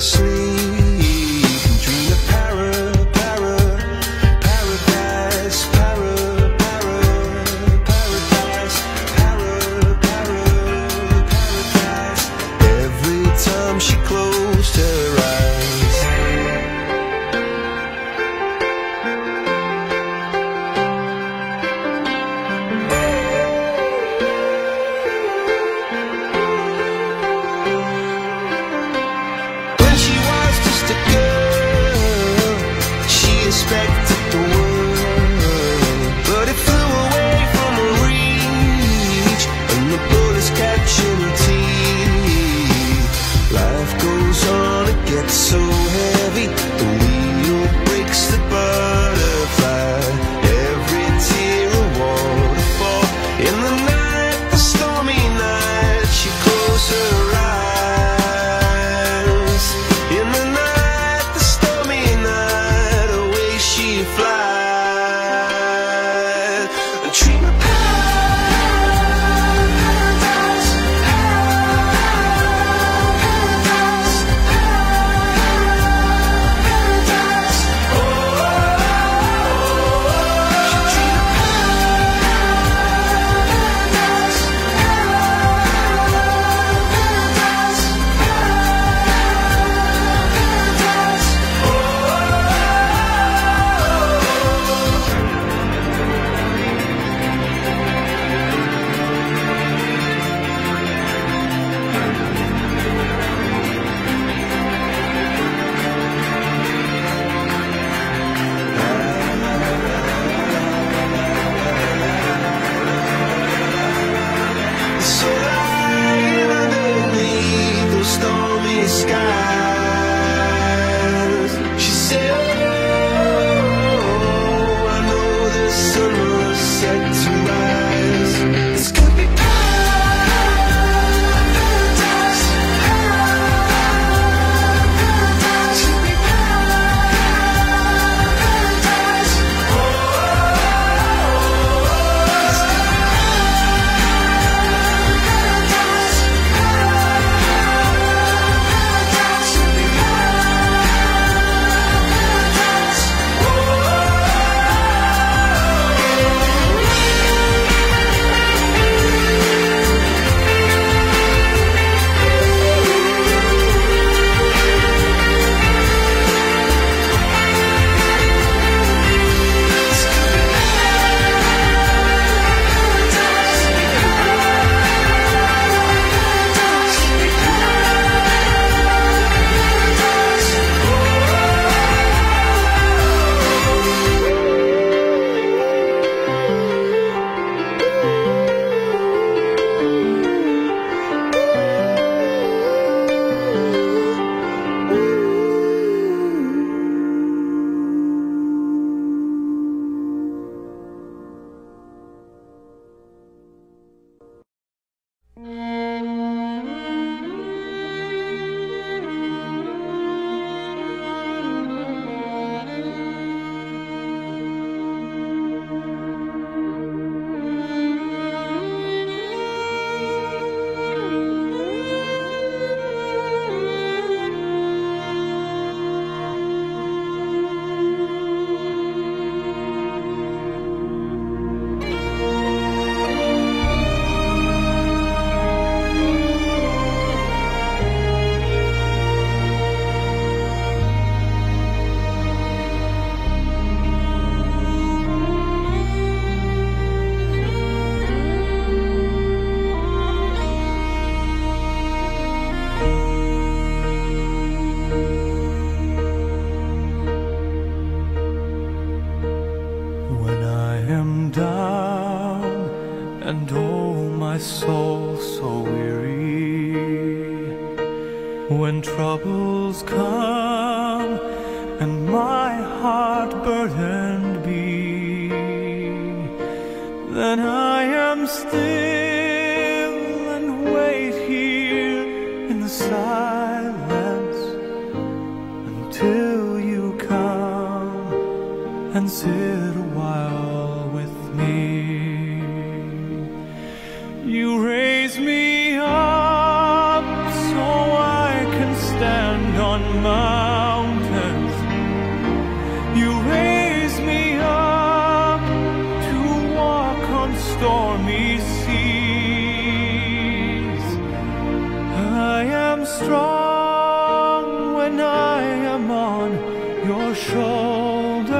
asleep. so When troubles come and my heart burdened be, then I am still and wait here in the silence until you come and sit. Older.